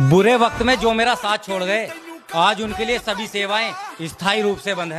बुरे वक्त में जो मेरा साथ छोड़ गए, आज उनके लिए सभी सेवाएँ स्थायी रूप से बंद है।